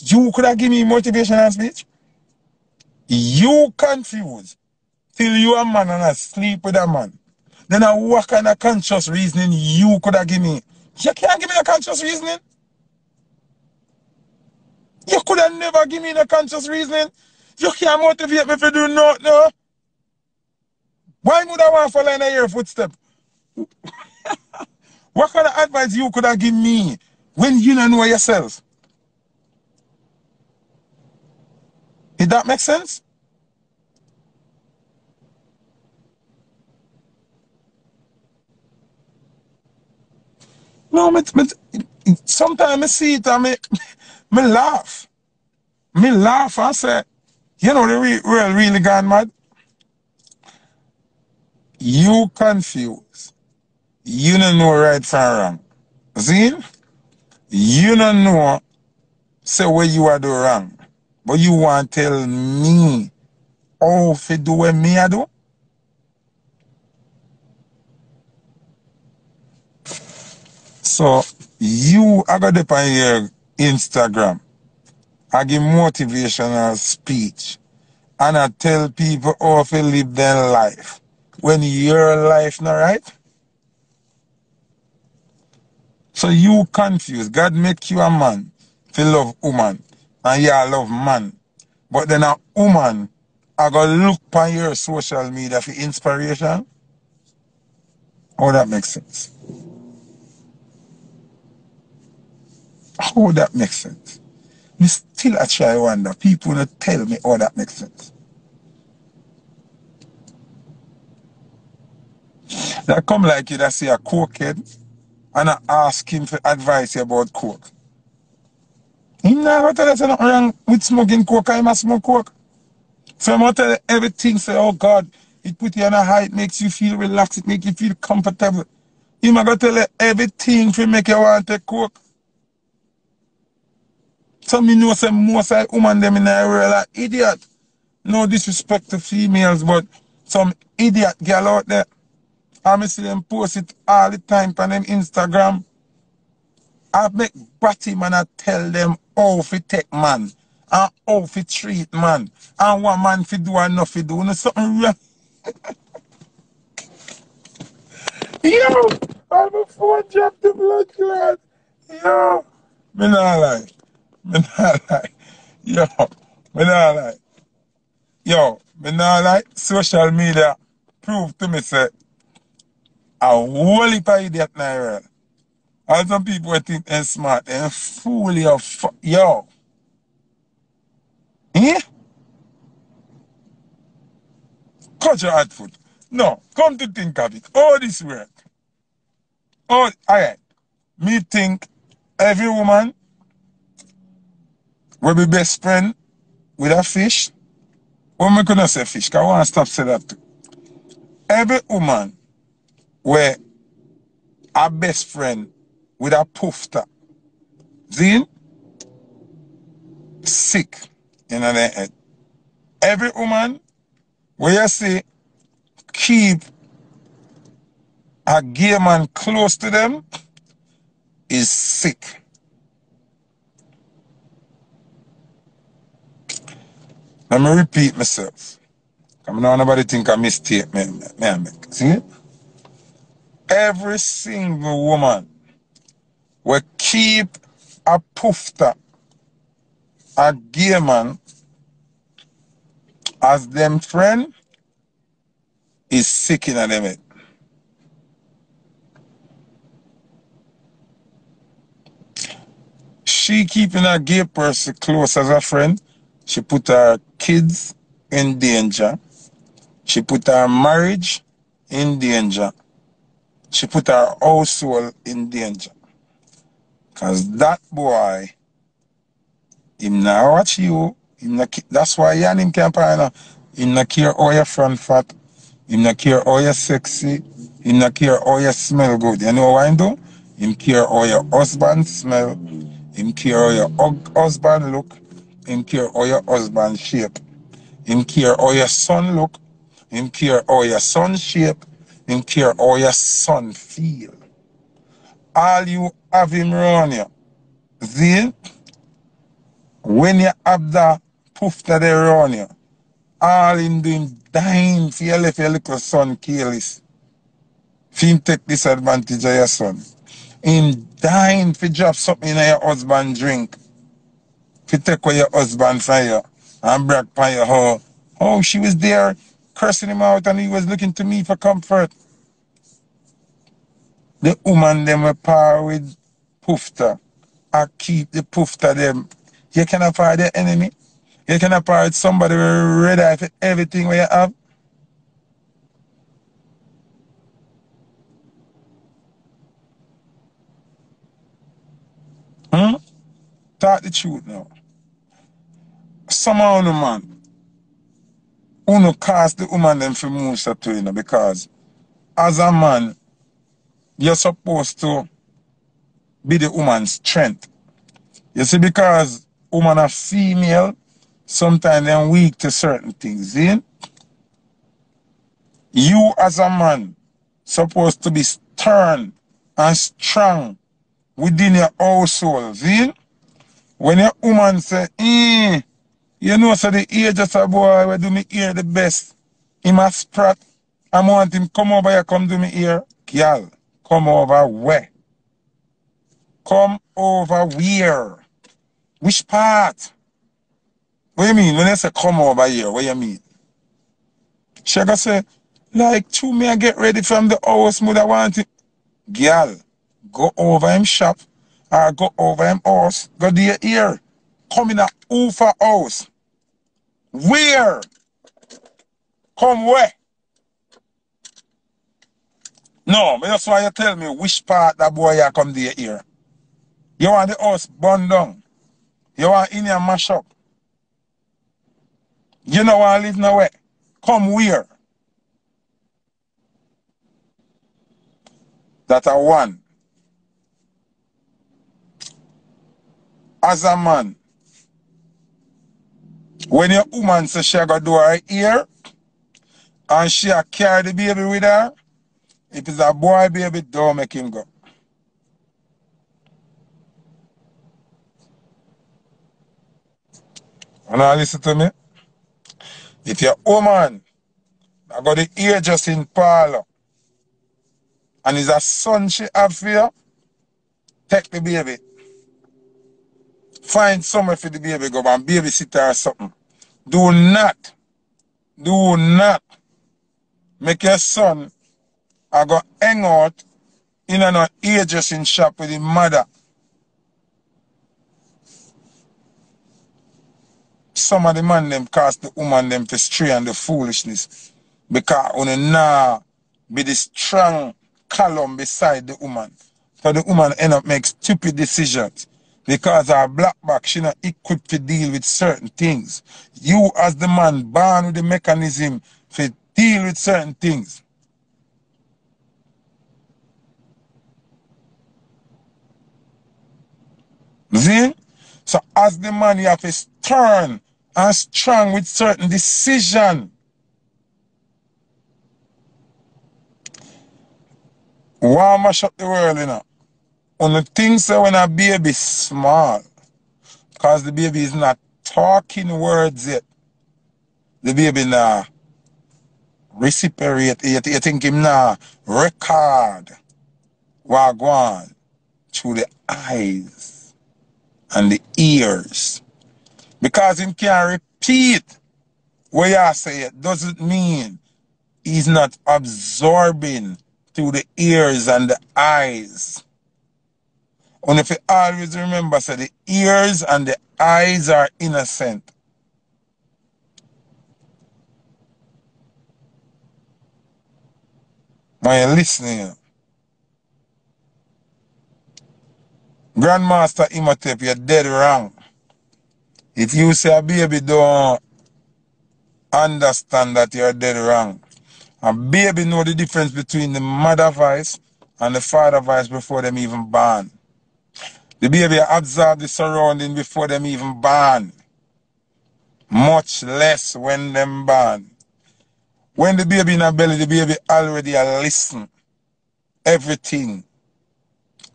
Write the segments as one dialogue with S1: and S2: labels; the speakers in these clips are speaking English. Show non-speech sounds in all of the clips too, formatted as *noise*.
S1: You could have given me motivational speech. You confused till you a man and I sleep with a man. Then I what kind of conscious reasoning you could have given me? You can't give me a conscious reasoning. You could have never give me a conscious reasoning. You can't motivate me to do nothing. No. Why would I want to follow in your footstep? *laughs* what kind of advice you could have given me when you don't know yourself? Did that make sense? No, but, me, sometimes I see it and me, me laugh. Me laugh and say, you know the real, real really gone mad? You confused. You don't know right from wrong. See? You don't know say what you are doing wrong. But you want to tell me how to do what me I do? So you I got up on your Instagram. I give motivational speech. And I tell people how to live their life. When your life not right. So you confused. God make you a man to love woman. And you love man. But then a woman I go look on your social media for inspiration. How that makes sense? How that makes sense? Me still a try wonder. People not tell me how that makes sense. That come like you that see a cokehead and I ask him for advice about coke. He never tell us nothing wrong with smoking coke, I must smoke coke. So I'm tell everything, say, oh God, it put you on a high, it makes you feel relaxed, it makes you feel comfortable. He might tell you everything to make you want to coke. So me know say most of women them in the world are idiot. No disrespect to females, but some idiot girl out there. I see them post it all the time on them Instagram. I make batty man I tell them how to take man and how to treat man and what man fi do and not fi do. No something wrong. *laughs* Yo, I'm a phone drop the blood clot. Yo, me not lie. Me not lie. Yo, me not lie. Yo, me not. Social media prove to me say a whole heap of idiot in All some people think they're smart, they're fool your fu- Yo. Eh? Cut your hot foot. No, come to think of it. All this work. All, alright. Me think every woman will be best friend with a fish. Well, me couldn't say fish, I want to stop saying that too. Every woman where a best friend with a. See? Sick in their head. Every woman where you see keep a gay man close to them is sick. Let me repeat myself. Come on, nobody think I mistake me, me, me. See? Every single woman will keep a poofta, a gay man, as them friend is sick in them. She keeping a gay person close as a friend. She put her kids in danger. She put her marriage in danger. She put her household in danger. Cause that boy, him not watch you. Him not, that's why you and him can't partner. Him not care how your front fat. Him not care how you sexy. Him not care how you smell good. You know why him do? Him care how your husband smell. Him care how your husband look. Him care how your husband shape. Him care how your son look. Him care how your son shape. Him care how your son feel. All you have him around you. See? When you have that poof that they around you, all in doing dying for you left your little son careless. For him take disadvantage of your son. In dying for drop something in your husband drink. For take away your husband from you and brag upon you how, oh, she was there cursing him out and he was looking to me for comfort. The woman them were par with poofta. I keep the poofta them. You cannot afford the enemy. You can afford somebody who ready for everything where you have. Hmm? Talk the truth now. Some of the man, who cast the woman them for Musa to you know, because as a man, you're supposed to be the woman's strength. You see, because woman are female, sometimes they're weak to certain things. See? You as a man supposed to be stern and strong within your household. See? When your woman say, eh, you know, so the ear just a boy will do me ear the best. He must sprat. I want him come over here, come do me ear. Girl, come over where? Come over where? Which part? What do you mean? When I say come over here, what do you mean? She say, like, to me, get ready from the house, mother want it. Girl, go over him shop, or go over him house, go to your ear. Come in a Ufa house. Where? Come where? No, but that's why you tell me which part that boy you come to your ear. You want the house burned down. You want in your mash up. You know I live nowhere. Come where? That are one. As a man, when your woman says she got do her ear and she carry the baby with her, if it's a boy baby, don't make him go. And now listen to me. If you're a woman I got the ear just in parlor and is a son she have for you, take the baby. Find somewhere for the baby go and babysitter or something. Do not, do not make your son I go hang out in an hairdressing shop with his mother. Some of the man them cast the woman them to stray and the foolishness. Because when nah be the strong column beside the woman. So the woman end up make stupid decisions. Because her black back, she not equipped to deal with certain things. You as the man born with the mechanism to deal with certain things. See? So as the man, you have to stern and strong with certain decision. Why mash up the world, you know? On the things that when a baby small, because the baby is not talking words yet. The baby now reciprocate, you, you think him now record what on through the eyes and the ears. Because him can repeat what you say it doesn't mean he's not absorbing through the ears and the eyes. And if you always remember, say the ears and the eyes are innocent. When you're listening, Grandmaster Imhotep, you're dead wrong. If you say a baby don't understand that you're dead wrong. A baby know the difference between the mother voice and the father voice before them even born. The baby absorb the surrounding before them even born. Much less when them born. When the baby in belly, the baby already a listen. Everything.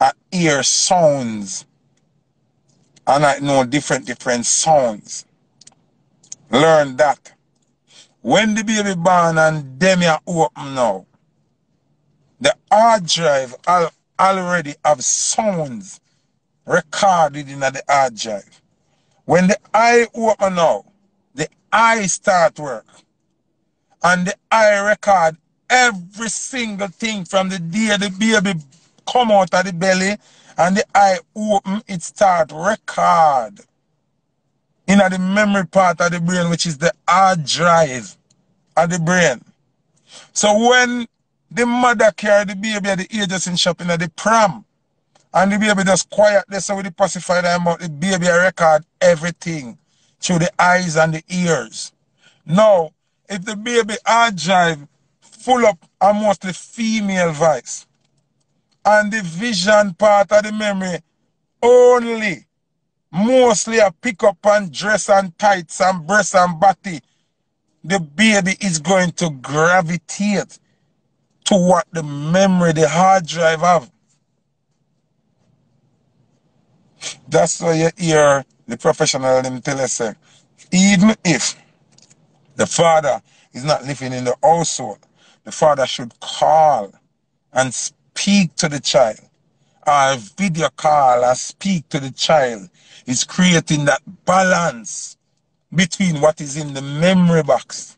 S1: Uh, I hear sounds. And I know different, different sounds. Learn that. When the baby born and them are open now, the hard drive al already have sounds recorded in the hard drive. When the eye open now, the eye start work. And the eye record every single thing from the day the baby come out of the belly and the eye open, it start record in the memory part of the brain, which is the hard drive of the brain. So when the mother carry the baby at the hairdressing shop in the pram, and the baby just quiet there so with the pacifier about the baby record everything through the eyes and the ears. Now, if the baby hard drive full up a mostly female voice, and the vision part of the memory. Only mostly a pick up and dress and tights and breast and body, the baby is going to gravitate to what the memory, the hard drive have. That's why you hear the professional them tell us, even if the father is not living in the household, the father should call and speak to the child. Or video call or speak to the child. Is creating that balance between what is in the memory box.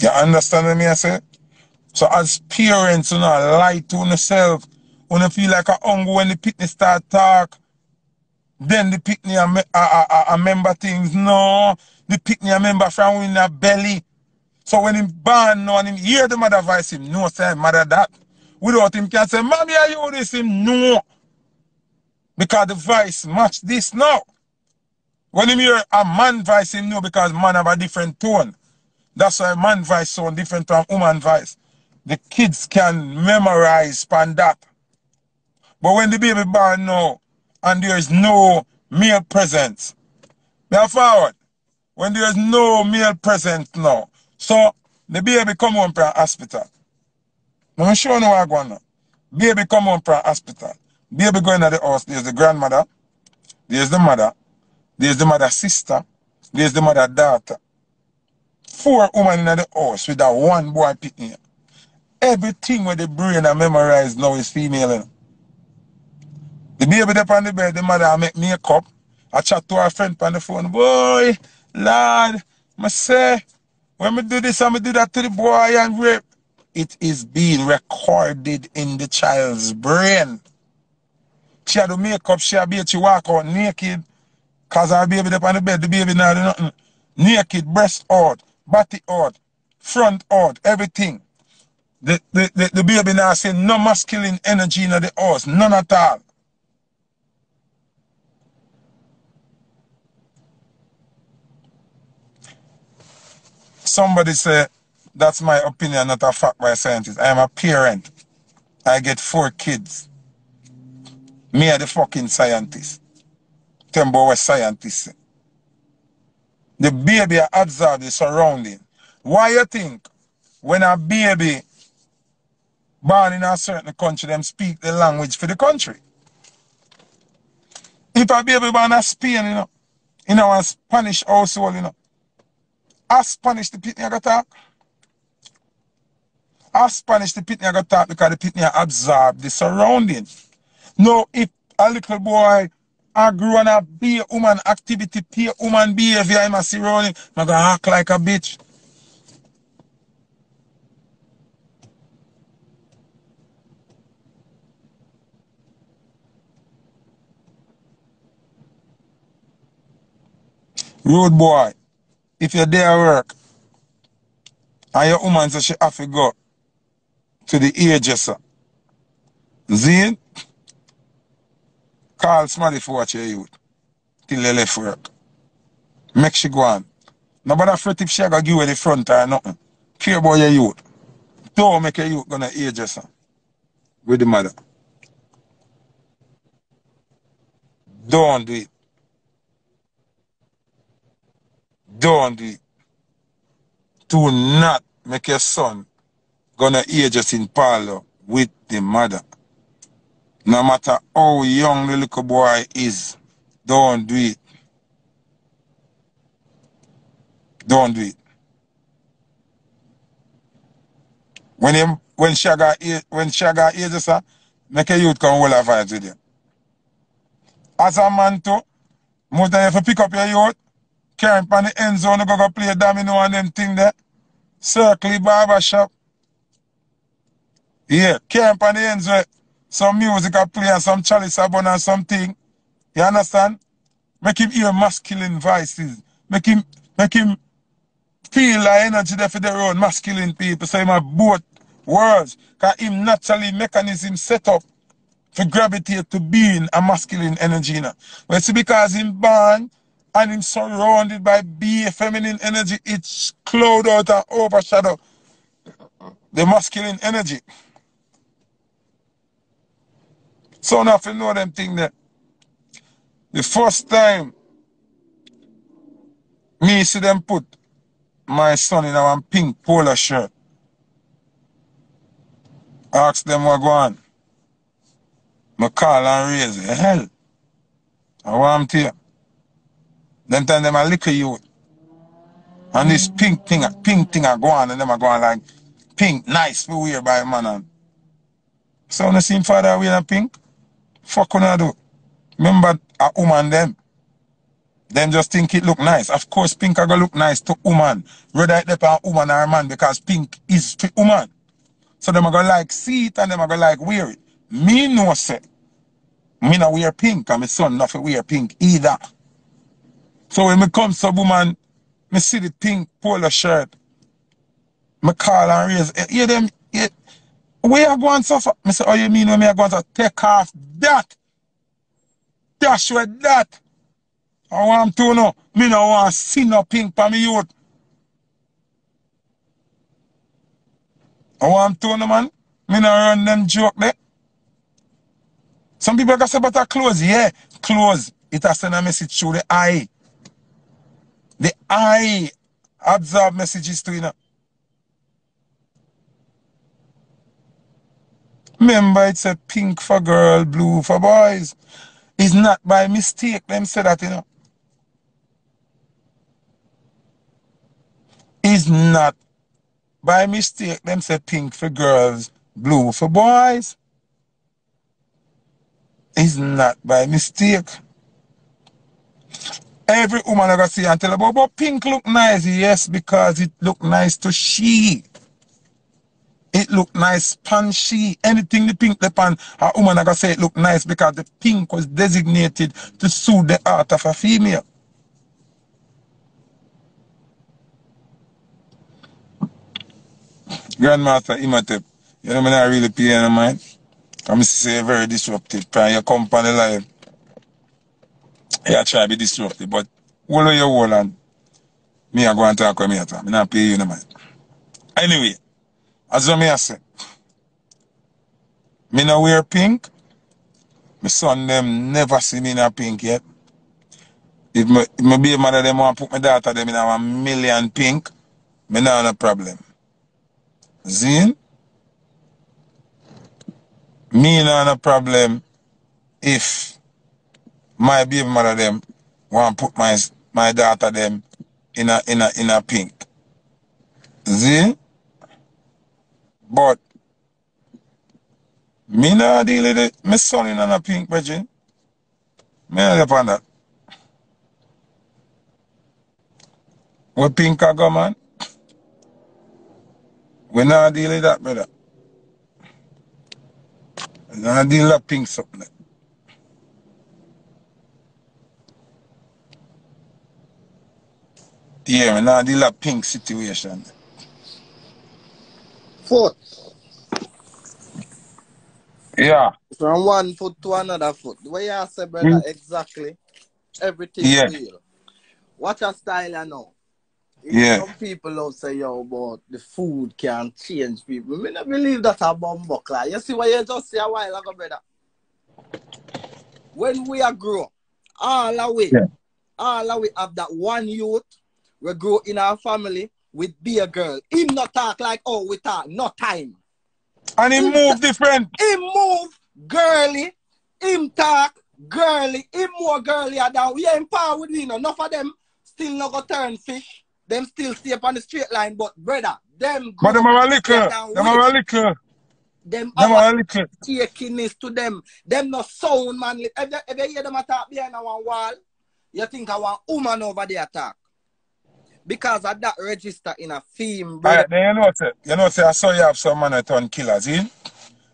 S1: You understand me I say? So as parents, you know, lie to yourself. When you feel like a hunger when the pitney start talk, then the pitney a, a, a, a remember things. No, the pitney a remember from in the belly. So when him born now and him hear the mother voice, him know say mother that. Without him can say, Mommy, are you this? Him no. Because the voice match this now. When him hear a man voice, him know because man have a different tone. That's why man voice sound different from woman voice. The kids can memorize pan that. But when the baby born now, and there is no male presence, are forward. When there is no male presence now, so the baby come home from hospital. Me show you what I'm going on. Baby come home from hospital. Baby going to the house. There's the grandmother. There's the mother. There's the mother sister. There's the mother daughter. Four women in the house with that one boy picking. Everything where the brain are memorize now is female. The baby up on the bed, the mother make makeup. I chat to her friend on the phone. Boy, lad, I say, when me do this, I me do that to the boy and rape. It is being recorded in the child's brain. She had to make up, she had to she walk out naked. Cause her baby up on the bed, the baby now do nothing. Naked, breast out, body out, front out, everything. The, the, the, the baby now say no masculine energy in the house, none at all. Somebody say, that's my opinion, not a fact by a scientist. I am a parent. I get four kids. Me are the fucking scientist. Tembo was scientist. The baby absorb the surrounding. Why you think when a baby born in a certain country, them speak the language for the country. If a baby born in Spain, you know, in our Spanish household, you know, a Spanish the pitney got talk. A Spanish the pitney got talk because the pitney absorb the surrounding. No, if a little boy I grew on a be a woman activity, be a woman behavior in my surrounding, I'm gonna act like a bitch. Road boy, if you're there at work, and your woman says she have to go to the hairdresser, Zane, call somebody for watch your youth till they left work. Make she go on. Nobody afraid if she gonna give you the front or nothing. Care about your youth. Don't make your youth gonna hairdresser with the mother. Don't do it. Don't do not make your son gonna age just in parlor with the mother. No matter how young the little boy is, don't do it. Don't do it. When him when Shagga when Shagga ages, sir, make a youth come a fight with you. As a man too, most time you have to pick up your youth, him on the end zone, go go play domino and them thing there. Circle barber shop. Yeah, camp on the ends where some music I play and some chalice I and something. You understand? Make him hear masculine voices. Make him make him feel like energy there for their own masculine people. So him have both words. Cause him naturally mechanism set up for gravitate to being a masculine energy. Now. But see because him born and him surrounded by be feminine energy, it's cloud out and overshadow the masculine energy. So now if you know them thing that the first time me see them put my son in a pink polo shirt. Ask them what go on. I call and raise it. Hell. I want to you. Then time them a little youth. And this pink thing, pink thing go on and them are going like pink, nice for wear by man. And so when I see him father wearing pink, fuck when I do. Remember a woman them. Them just think it look nice. Of course pink are gonna look nice to woman. Whether it on woman or man because pink is to woman. So them are gonna like see it and them are gonna like wear it. Me no say. Me not wear pink and my son not wear pink either. So when me come to woman, me see the pink polo shirt, me call and raise, hear them, hear, where you going suffer? Me say, oh you mean when me are going to take off that? Dash with that. I want to know, me no want to see no pink for me youth. I want to know man, me no run them joke there. Some people can say, a clothes, yeah, clothes. It has send a message through the eye. The eye absorb messages to you know. Remember, it's a pink for girl, blue for boys. It's not by mistake them say that, you know. It's not by mistake them say pink for girls, blue for boys. It's not by mistake. Every woman I got see and tell about, but pink look nice. Yes, because it look nice to she. It look nice pan she. Anything the pink the pan, a woman I got say it look nice because the pink was designated to suit the art of a female. Grandmaster Imhotep, you know not really pay any mind. I'm say very disruptive. Trying your company life yeah, try to be disruptive, but hold on your hold and me I go and talk with me at Me not pay you no mind. Anyway, as what me I say, me no wear pink. My son them never see me in a pink yet. If my, if my baby mother them want put my daughter them in a million pink, me not no problem. Zine? Me not no problem if my baby mother them want put my my daughter them in a in a in a pink. See? But me not deal with it. My son in a pink, Virgin. Me not upon that. What pink a go, man? We not deal with that, brother. We not deal with pink something. Yeah, man, now the pink situation.
S2: Foot.
S1: Yeah.
S2: From one foot to another foot. The way you say, brother, mm. exactly. Everything yeah. real. Watch a style I know.
S1: Yeah.
S2: Some people don't say, yo, but the food can change people. I don't believe that a bumbuckler. You see what you just say a while ago, brother? When we are grow, all the way, yeah. all the way have that one youth we grow in our family with be a girl. Him not talk like oh we talk, no time.
S1: And he
S2: Him
S1: move different.
S2: He move girly. Him talk girly. Him more girly than we ain't power with you know. Enough of them still not go turn fish. Them still stay up on the straight line. But brother, them
S1: But them are a liquor. Them are a liquor.
S2: them
S1: Them are a liquor.
S2: takiness to them. Them no sound man. If you, if you hear them attack behind a one wall, you think I want woman over the attack. Because of that register in a theme, brother.
S1: Alright, then you know, say, you know, say, I saw you have some man that turn killers, eh?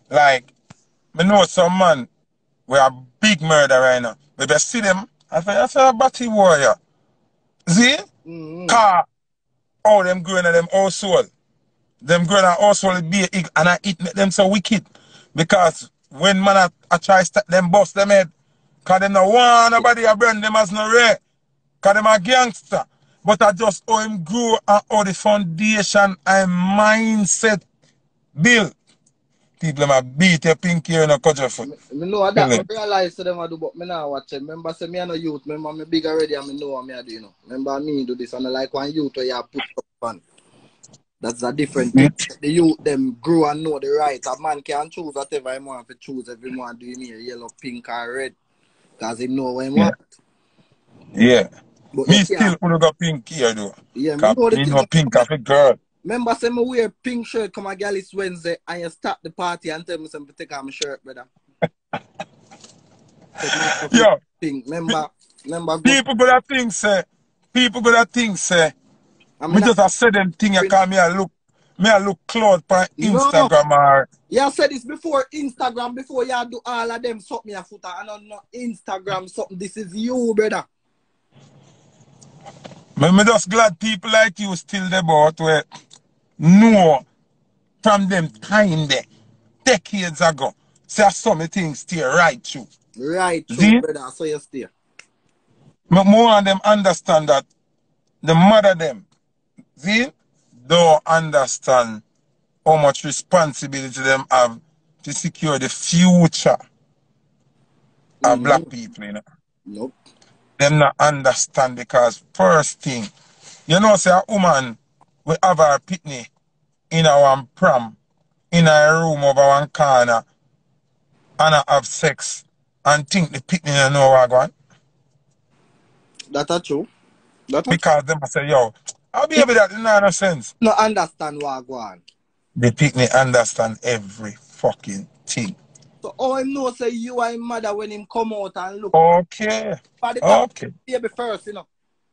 S1: Like, me know some man we are big murder right now. But you see them, I say, I say a batty warrior. See?
S2: Mm-hmm.
S1: Car, oh, them growing at them household. Them growing at household be and I eat them so wicked. Because when man I, I try start them bust them head, cause them no want nobody a burn them as no rare. Cause them a gangster. But I just how him grow and how the foundation and mindset build. People them a beat your pink here in a culture foot.
S2: Me know that? I realize to them I do, but me now watch it. Remember, say me a no youth. Remember, me big already and me know what me a do, you know. Remember, me do this and I like one youth where you put up on. That's a different thing. The youth them grow and know the right. A man can choose whatever he want to choose. Every man do you here, yellow, pink, or red. Because he know what he
S1: Yeah.
S2: want.
S1: Yeah.
S2: But
S1: Me still could go pink here though.
S2: yeah, me know the
S1: me know pink of a girl.
S2: Remember, say me wear pink shirt come a gal it's Wednesday and you stop the party and tell me some take off my shirt, brother. *laughs* Stuff
S1: Yo,
S2: pink. Remember, remember, go,
S1: people gonna think say, people gonna think say,
S2: I
S1: me just a say them thing you call me a look, me a look cloud on
S2: No.
S1: Instagram or
S2: Yeah, I said this before Instagram, before you do all of them something a foot and on know Instagram something. This is you, brother.
S1: Me just glad people like you still there about where know from them time there, decades ago. Say some things still right true.
S2: Right, true,
S1: See?
S2: brother. So you still.
S1: Me more and them understand that the mother them, see, don't understand how much responsibility them have to secure the future of
S2: Mhm.
S1: black people, you know.
S2: Nope.
S1: Them not understand because first thing, you know, say a woman we have her pitney in our pram, in a room over one corner, and I have sex and think the pitney you know what going
S2: That are true. That
S1: because them say, yo, I'll be able that in no sense.
S2: no understand what go on.
S1: The picnic understand every fucking thing.
S2: So all him know say you are mother when him come out and look
S1: Okay.
S2: for the
S1: Okay.
S2: baby first, you know.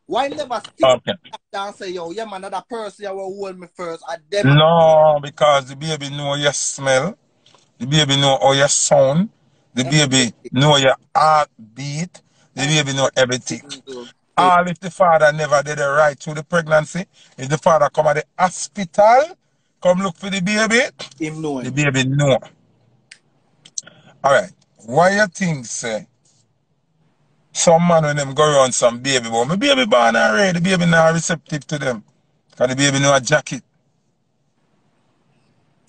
S2: Why never stick
S1: Okay.
S2: down and say, yo, yeah man, another person you will hold me first. I them
S1: No, because the baby know your smell. The baby know how you sound. The baby know your heartbeat. The baby know everything. All if the father never did it right through the pregnancy, if the father come at the hospital, come look for the baby,
S2: him know
S1: the baby know. Alright, why you think say some man when them go around some baby, but my baby born already, the baby not receptive to them. Cause the baby know a jacket.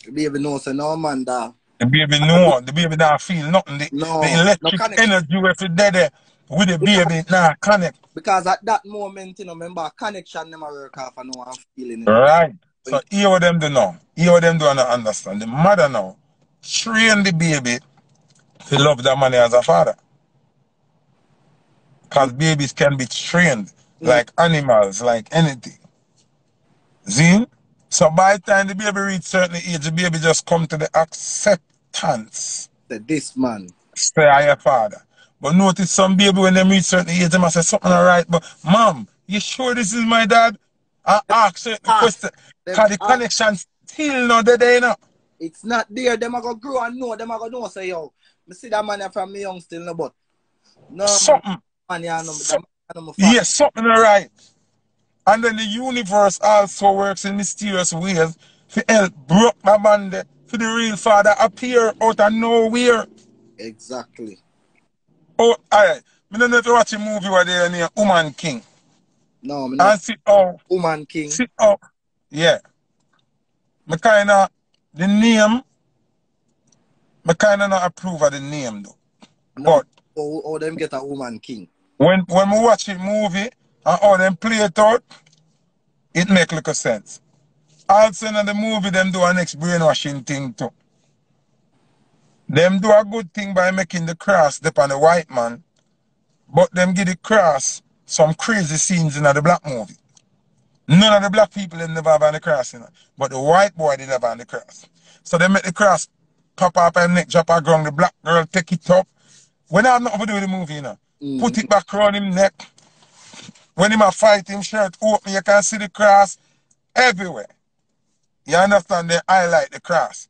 S2: The baby know say no man da.
S1: The baby know, the baby not feel nothing. The,
S2: No,
S1: the
S2: no
S1: electric
S2: connection.
S1: energy if it dead there with the baby nah connect.
S2: Because at that moment, you know, remember connection never work off and no one feeling it.
S1: Right. So hear what them do now. Hear what them do and not understand. The mother now train the baby to love that man as a father. Because babies can be trained like animals, like anything. See? So by the time the baby reach certain age, the baby just come to the acceptance.
S2: That this man.
S1: Say I your father. But notice some baby when they reach certain age, they must say something alright. But mom, you sure this is my dad? I ask certain ah.
S2: Ask.
S1: question. Because the connection still not there, you know.
S2: It's not there. Them are gonna grow and know. Them are gonna know. Say yo, me see that man from me young still no but. No
S1: Something.
S2: man, yeah, no,
S1: So-
S2: that man, my.
S1: Yes, something alright. And then the universe also works in mysterious ways to help broke the man for the real father appear out of nowhere.
S2: Exactly.
S1: Oh, alright. I don't know if you watch a movie where they named Woman King.
S2: No, me no
S1: And see how
S2: woman king.
S1: See, oh, yeah. Me kinda, the name, me kinda not approve of the name though.
S2: No,
S1: But
S2: or, or them get a woman king.
S1: when when we watch a movie and how them play it out, it make little sense. Also in the movie, them do an next brainwashing thing too. them do a good thing by making the cross dip on the white man, but them give the cross some crazy scenes in the black movie. None of the black people them never have on the cross, you know. But the white boy did have on the cross. So they make the cross pop up and neck drop on ground, the black girl take it up. When I have nothing to do with the movie, you know.
S2: Mm.
S1: Put it back around him neck. When him a fight him shirt open, you can see the cross everywhere. You understand? They highlight the cross.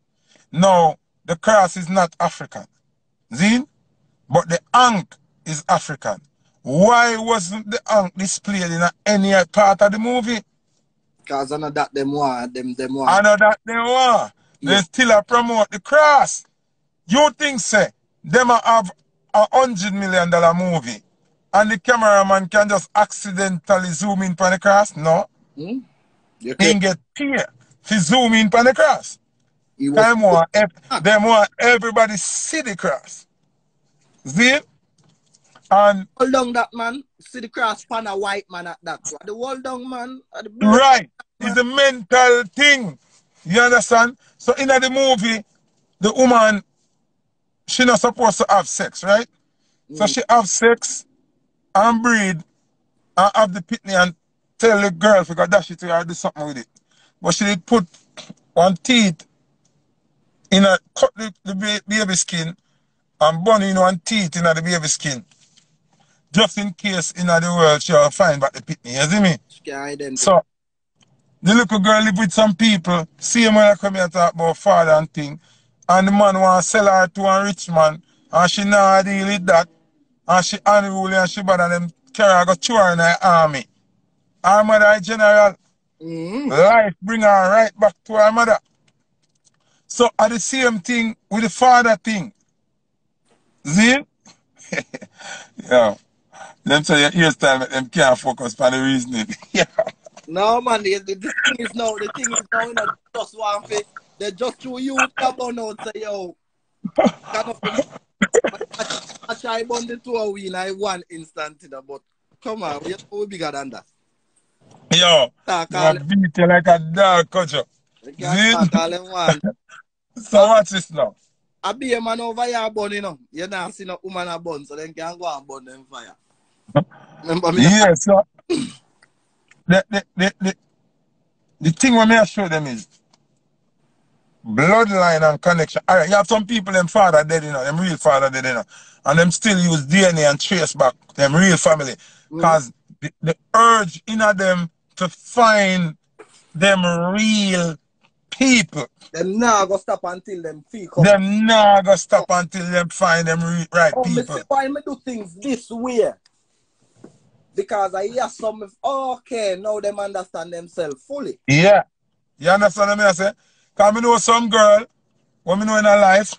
S1: No, the cross is not African. Zin? But the ankh is African. Why wasn't the ankh displayed in any part of the movie?
S2: Cause I know that them want, them them
S1: I
S2: want.
S1: know that they want. They
S2: Yeah.
S1: still a promote the cross. You think say them a have a hundred million dollar movie and the cameraman can just accidentally zoom in on the cross? No.
S2: Hmm? You
S1: He
S2: can,
S1: get paid to zoom in on the cross. Them want, *laughs* ev- them want everybody see the cross. See? And
S2: hold down that man. See the cross pan a white man at that. So the hold down man. The blue.
S1: right, it's a mental thing. You understand? So in the movie, the woman, she not supposed to have sex, right? So mm. she have sex and breed and have the pitney and tell the girl to that it to do something with it. But she did put one teeth in a cut the, the baby skin and bun in one teeth in the baby skin. Just in case in the world she'll find back the pitney, you see me?
S2: She.
S1: So the little girl live with some people, see when I come here talk about father and thing, and the man want to sell her to a rich man, and she not deal with that, and she unruly and she bad and them carry her go throw her in the army. Her mother a general,
S2: Mm.
S1: life bring her right back to her mother. So at the same thing with the father thing. See? *laughs* yeah. Them say your hairstyle make them can't focus on the reasoning. *laughs* yeah.
S2: No man, the, the, the thing is now, the thing is now, you know, just one fit. They just threw you come on out say yo. I, try bond the two win I one instant, you know, but come on, we we bigger than that.
S1: Yo, I beat you like a dog, culture.
S2: we can talk all them one. *laughs*
S1: So watch this now.
S2: I be a man over here bun, you know. You not see no woman a bun, so then can go and burn them fire. *laughs* Remember me?
S1: Yeah, so *laughs* the the the the, the thing what me I show them is bloodline and connection. Alright, you have some people them father dead, you know, them real father dead, you know, and them still use DNA and trace back them real family. Mm. Cause the, the urge in them to find them real people.
S2: Them now go stop until them feel come.
S1: Them not gonna stop until them find them re- right
S2: Oh,
S1: people.
S2: why me do things this way? Because I hear some, okay, now them understand themselves fully.
S1: Yeah. You understand what I say? Because I know some girl, I know in her life,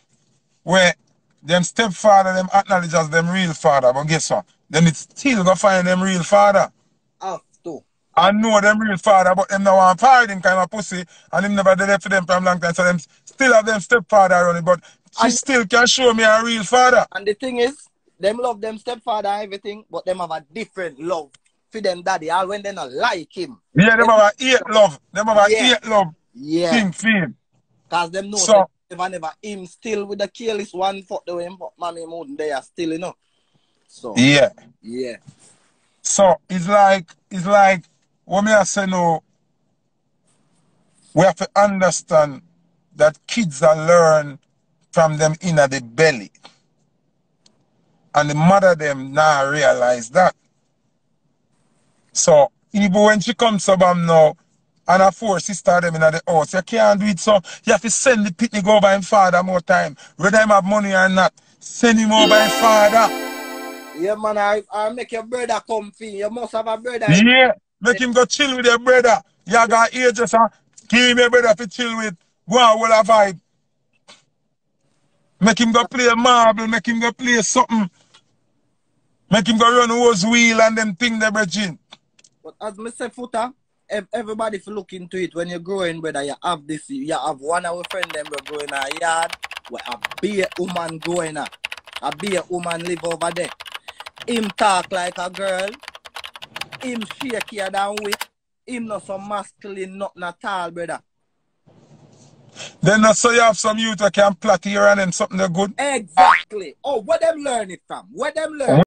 S1: where them stepfather, them acknowledge as them real father, but guess what? Then it's still gonna find them real father.
S2: Have to.
S1: I know them real father, but them now want find him kind of pussy, and him never did it for them for a long time, so them still have them stepfather running, but she
S2: And-
S1: still can show me a real father.
S2: And the thing is, them love them stepfather and everything, but them have a different love for them daddy. All when they not like him.
S1: Yeah, them have a hate love. Them have a
S2: Yeah.
S1: hate love
S2: Yeah.
S1: for him.
S2: Cause them know
S1: So-
S2: never never him still with the careless one fuck the way him fuck mommy mood they are still you know. So
S1: Yeah.
S2: yeah.
S1: So it's like it's like what me I say no. We have to understand that kids are learn from them inner the belly. And the mother them now realize that. So even when she comes up I'm now and a four sister them in the house, you can't do it so you have to send the go by him father more time. Whether him have money or not, send him over him father.
S2: Yeah man, I, I make your brother come comfy. You must have a brother.
S1: Yeah, make him go chill with your brother. You got ages, huh? Give him your brother to chill with. Go on, will a vibe. Make him go play marble, make him go play something. Make him go run hose wheel and them thing they bridging.
S2: But as me say Foota, ev- everybody if you look into it when you're growing, brother, you have this, you have one of our friend them we're growing a yard where a beer woman growing a, a beer woman live over there. Him talk like a girl, him shakier than we, him not so masculine, nothing at all, brother.
S1: Then uh, so you have some youth that can plot here and then something that good.
S2: Exactly. Oh, where them learn it from? Where them learn?